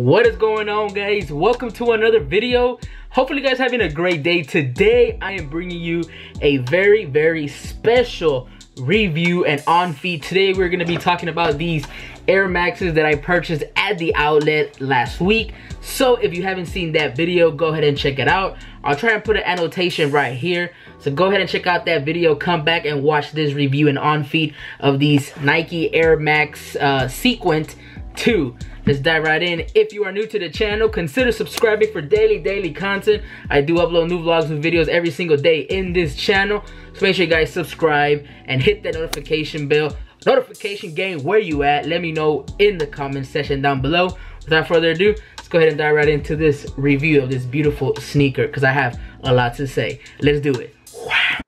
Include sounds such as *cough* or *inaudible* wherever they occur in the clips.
What is going on guys? Welcome to another video. Hopefully you guys having a great day. Today I am bringing you a very very special review and on feet. Today we're going to be talking about these Air Maxes that I purchased at the outlet last week. So if you haven't seen that video, go ahead and check it out. I'll try and put an annotation right here. So go ahead and check out that video. Come back and watch this review and on feet of these Nike Air Max uh, Sequent 2. Let's dive right in. If you are new to the channel, consider subscribing for daily, daily content. I do upload new vlogs and videos every single day in this channel. So make sure you guys subscribe and hit that notification bell. Notification game where you at. Let me know in the comment section down below. Without further ado, let's go ahead and dive right into this review of this beautiful sneaker because I have a lot to say. Let's do it. Wow.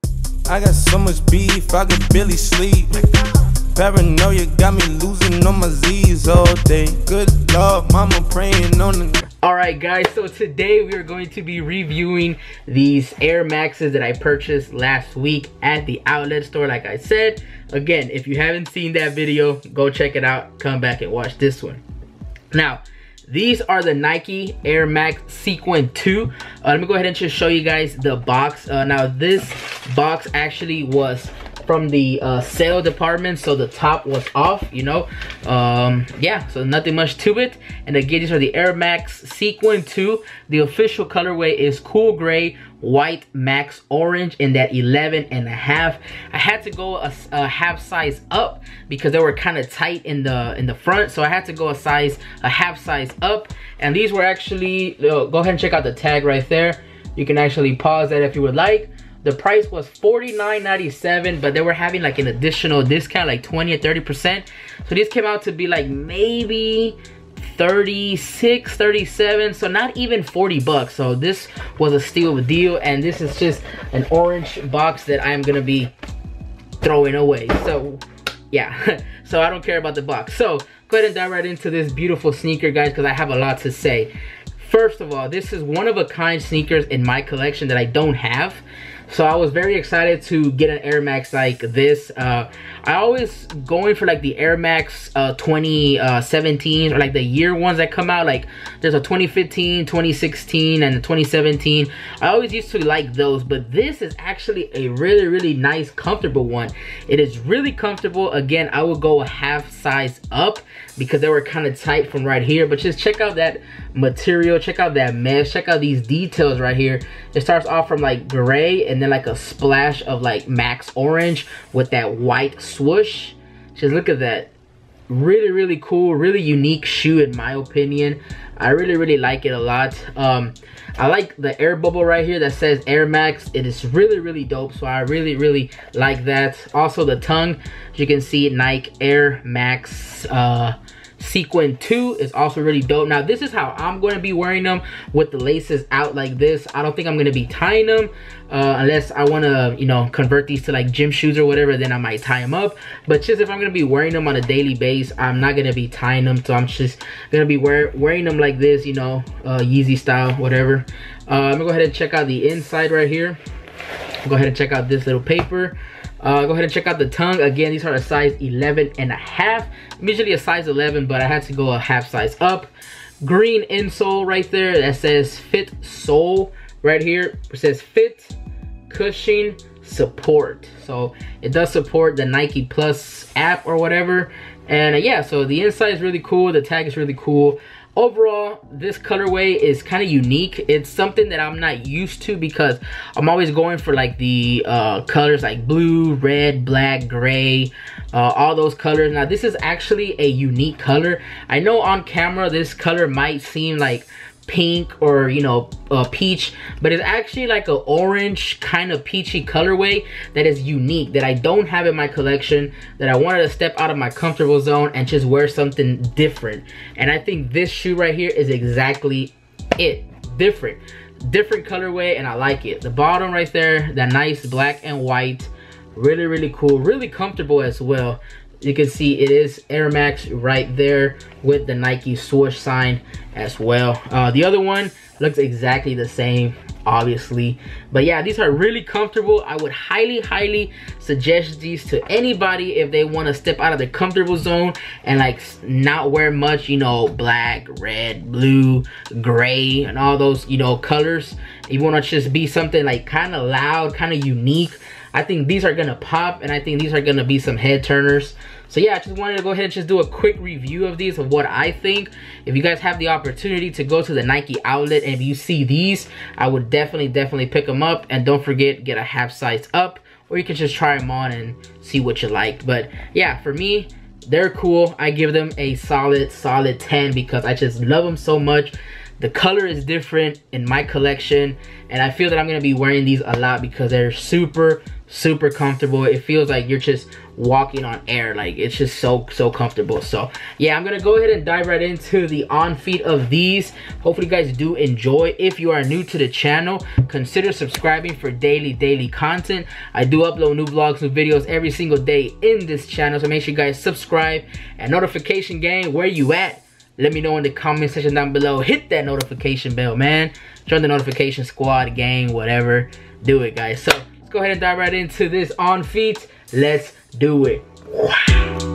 I got so much beef, I could barely sleep. Paranoia got me losing on my Z's all day. Good mama praying on the. Alright guys, so today we are going to be reviewing these Air Maxes that I purchased last week at the outlet store like I said. Again, if you haven't seen that video, go check it out. Come back and watch this one. Now, these are the Nike Air Max Sequent 2. Uh, let me go ahead and just show you guys the box. Uh, now, this box actually was from the uh, sale department so the top was off you know? Um, yeah so nothing much to it. And again these are the Air Max Sequent 2 the official colorway is cool gray white max orange in that 11 and a half. I had to go a, a half size up because they were kind of tight in the in the front so i had to go a size a half size up. And these were actually go ahead and check out the tag right there. You can actually pause that if you would like the price was $49.97 but they were having like an additional discount like 20 or 30 percent. So this came out to be like maybe 36 37 so not even 40 bucks. So this was a steal of a deal and this is just an orange box that i'm gonna be throwing away. So yeah *laughs* so i don't care about the box. So go ahead and dive right into this beautiful sneaker guys because i have a lot to say. First of all this is one of a kind sneakers in my collection that i don't have so I was very excited to get an Air Max like this. Uh, I always going for like the Air Max uh, 2017 uh, or like the year ones that come out. Like there's a 2015, 2016, and 2017. I always used to like those, but this is actually a really, really nice, comfortable one. It is really comfortable. Again, I would go a half size up because they were kind of tight from right here. But just check out that material, check out that mesh, check out these details right here. It starts off from like gray and then like a splash of like max orange with that white swoosh. Just look at that. Really, really cool, really unique shoe in my opinion. I really, really like it a lot. Um, I like the air bubble right here that says Air Max. It is really, really dope. So I really, really like that. Also the tongue, you can see, Nike Air Max uh, Sequent 2 is also really dope. Now, this is how I'm going to be wearing them with the laces out like this. I don't think I'm going to be tying them uh, unless I want to, you know, convert these to like gym shoes or whatever, then I might tie them up. But just if I'm going to be wearing them on a daily base, I'm not going to be tying them. So I'm just going to be wear wearing them like this, you know, uh, Yeezy style, whatever. Uh, I'm going to go ahead and check out the inside right here. Go ahead and check out this little paper. Uh, go ahead and check out the tongue. Again, these are a size 11 and a half. I'm usually a size 11, but I had to go a half size up. Green insole right there that says fit sole right here. It says fit cushion support. So it does support the Nike Plus app or whatever. And uh, yeah, so the inside is really cool. The tag is really cool overall this colorway is kind of unique. It's something that i'm not used to because i'm always going for like the uh, colors like blue red black gray uh, all those colors. Now this is actually a unique color. I know on camera this color might seem like pink or you know uh, peach but it's actually like an orange kind of peachy colorway that is unique that I don't have in my collection that I wanted to step out of my comfortable zone and just wear something different. And I think this shoe right here is exactly it. Different. Different colorway and I like it. The bottom right there that nice black and white really really cool really comfortable as well you can see it is Air Max right there with the Nike swoosh sign as well. Uh, the other one looks exactly the same obviously. But yeah these are really comfortable. I would highly highly suggest these to anybody if they want to step out of their comfortable zone and like not wear much you know black red blue gray and all those you know colors. You want to just be something like kind of loud kind of unique i think these are gonna pop and i think these are gonna be some head turners so yeah, I just wanted to go ahead and just do a quick review of these, of what I think. If you guys have the opportunity to go to the Nike outlet and if you see these, I would definitely, definitely pick them up. And don't forget, get a half size up or you can just try them on and see what you like. But yeah, for me, they're cool. I give them a solid, solid 10 because I just love them so much. The color is different in my collection and I feel that I'm gonna be wearing these a lot because they're super, super comfortable. It feels like you're just walking on air. Like it's just so, so comfortable. So yeah, I'm gonna go ahead and dive right into the on feet of these. Hopefully you guys do enjoy. If you are new to the channel, consider subscribing for daily, daily content. I do upload new vlogs, new videos every single day in this channel. So make sure you guys subscribe and notification gang, where you at? Let me know in the comment section down below. Hit that notification bell, man. Join the notification squad, gang, whatever. Do it, guys. So, let's go ahead and dive right into this on feet. Let's do it. Wow.